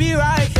be right